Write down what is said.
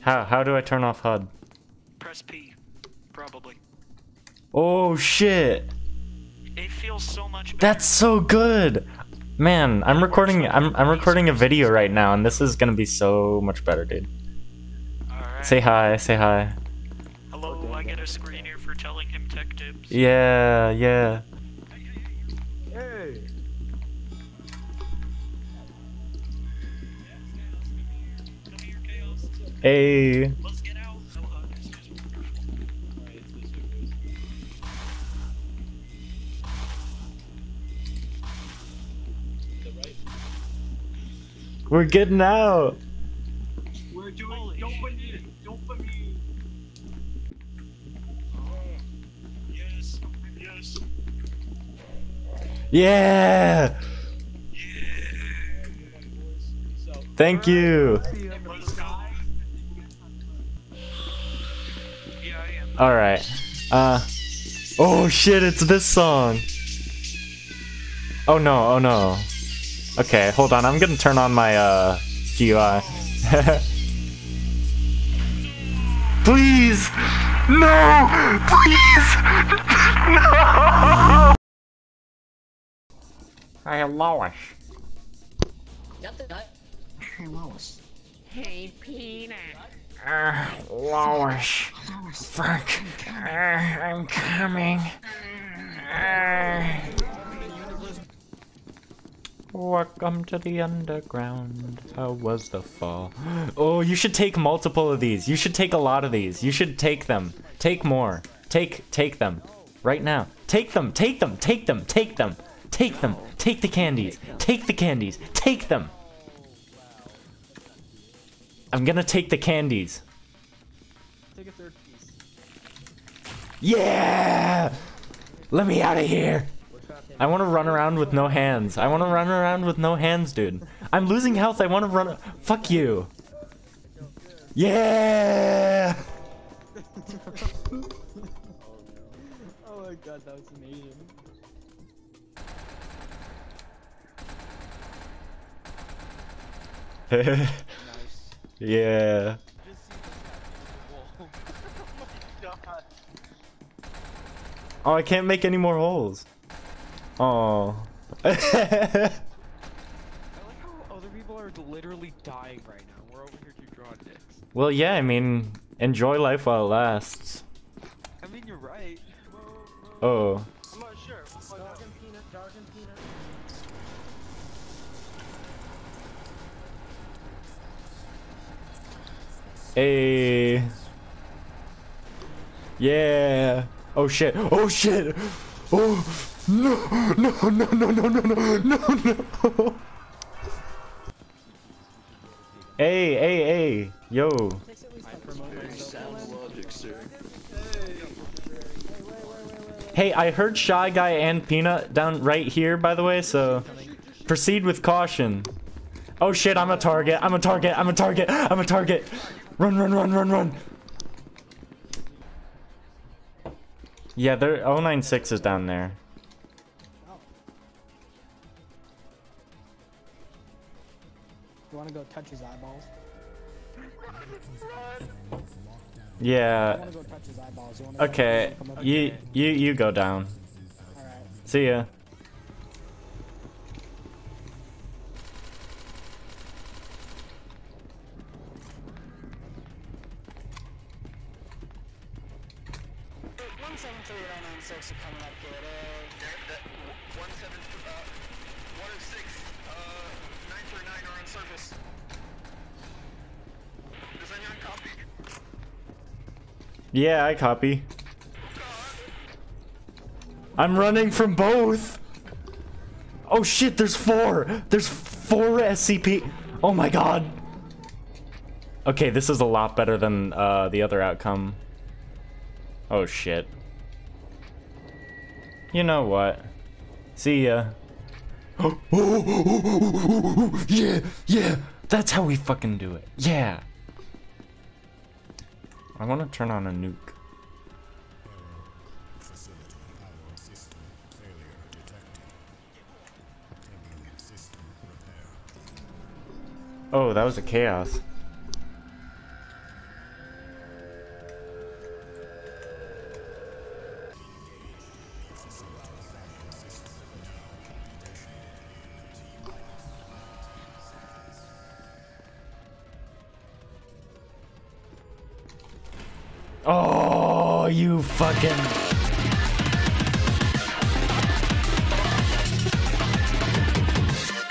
How how do I turn off HUD? Press P, probably. Oh shit! It feels so much. Better. That's so good. Man, I'm recording. I'm I'm recording a video right now, and this is gonna be so much better, dude. Right. Say hi. Say hi. Hello. I get a screen here for telling him tech tips. Yeah. Yeah. Hey. Hey. We're getting out. We're doing. Don't put me in. Don't put me in. Yes. Yes. Yeah. yeah. Thank you. Alright. Uh. Oh shit, it's this song! Oh no, oh no. Okay, hold on, I'm gonna turn on my, uh, GUI. please! No! Please! no! Hey, Lois. Hey, Lois. Hey, Peanut. Uh, Lois. Fuck. Uh, I'm coming. Uh. Welcome to the underground. How was the fall? Oh, you should take multiple of these. You should take a lot of these. You should take them. Take more. Take, take them. Right now. Take them, take them, take them, take them. Take them. Take the candies. Take the candies. Take them. I'm gonna take the candies. Take a third piece. Yeah! Let me out of here! I want to run around with no hands. I want to run around with no hands, dude. I'm losing health. I want to run. Fuck you. Yeah! oh my god, that was amazing. Yeah. Oh, I can't make any more holes. Oh. I like how other people are literally dying right now. We're over here to draw dicks. Well, yeah, I mean, enjoy life while it lasts. I mean, you're right. Oh. Hey. Yeah. Oh shit. Oh shit. Oh no no no no no no no no no. hey hey hey yo. Hey, I heard Shy Guy and Peanut down right here, by the way, so proceed with caution. Oh shit, I'm a target. I'm a target. I'm a target. I'm a target. Run, run, run, run, run. Yeah, there 096 is down there. You want to go touch his eyeballs? Yeah. Okay. You you you go down. See ya. 173 are coming up here. They're, that, 17, uh, 106, uh, 939 are on surface. Does anyone copy? Yeah, I copy. I'm running from both! Oh shit, there's four! There's four SCP! Oh my god! Okay, this is a lot better than uh, the other outcome. Oh shit. You know what? See ya. yeah, yeah. That's how we fucking do it. Yeah. I want to turn on a nuke. Oh, that was a chaos. Oh, you fucking...